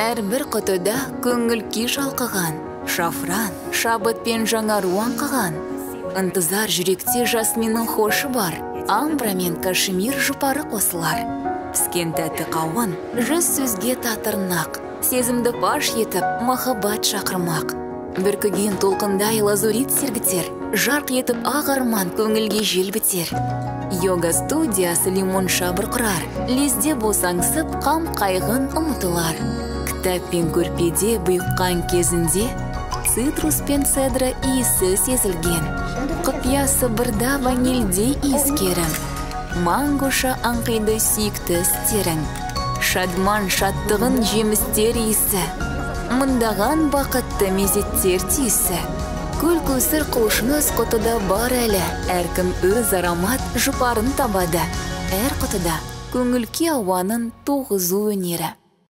әрбір құтыда көңіл күй шалқыған шафран шабыт пен жаңару аңқыған. Ынтызар жүректе жасминнің хошы бар амбра мен кашемир жұпары қосылар. Піскен тәтті қауын жүз сөзге татырнақ сезімді паш етіп махаббат шақырмақ. Бүркіген толқындай лазурит сергітер жарқ етіп ақ арман көңілге желбітер йога студиясы лимон шабыр құрар лезде босаңсып қам қайғын ұмытылар. Кітап пен көрпеде бұйыққан кезінде цитрус пен цедра иісі сезілген. Құпия сыбырда ванильдей иіскерім мангоша аңқиды сүйікті істерің. Шадман шаттығын жемістер иісі. Мыңдаған бақытты мезеттер тиісі. Көл көсір құлшыныс құтыда бар әлі. Әркім өз аромат жұпарын табады. Әр құтыда көңілке ауанын туғызу өнері.